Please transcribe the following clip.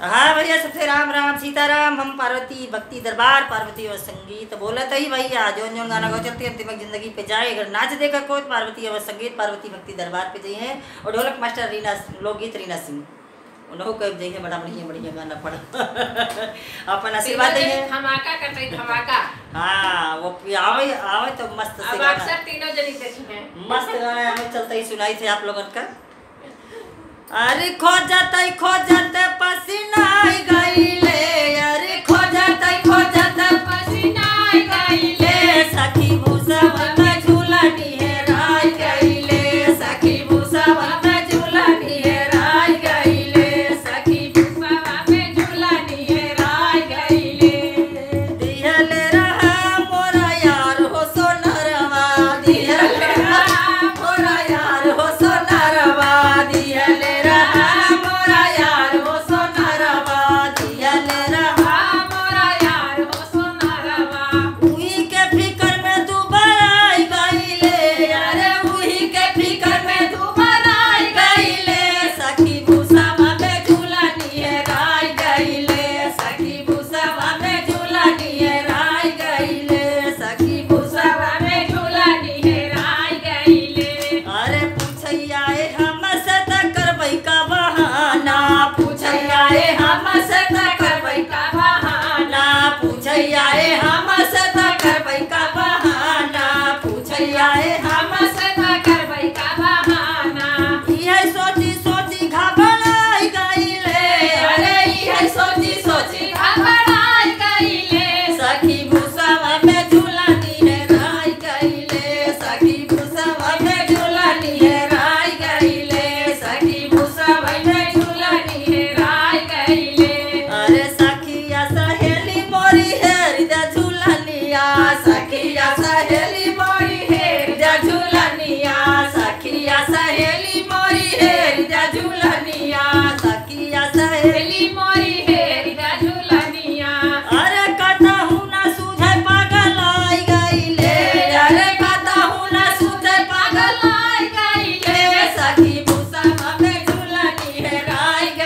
हाँ भैया सबसे राम राम सीताराम हम पार्वती भक्ति दरबार पार्वती और संगीत बोला था ही भैया। जो जो गाना को चलते हैं ज़िंदगी पे जाए। अगर नाच देगा कोई पार्वती और संगीत पार्वती भक्ति दरबार पे जाइए। और ढोलक मास्टर रीना लोकगीत रीना सिंह। उन्होंने कह जाइए बड़ा बढ़िया बढ़िया गाना पड़ा। अपन आशीर्वाद दे धमाका कर रही धमाका। हाँ वो आवे आवे तो मस्त से अब अक्सर तीनों जनी देखी हैं। मस्त गाना हमें चलते ही सुनाई थे आप लोगों का। अरे खो जाते खो जाते पसीना आएगा। भैया आए हम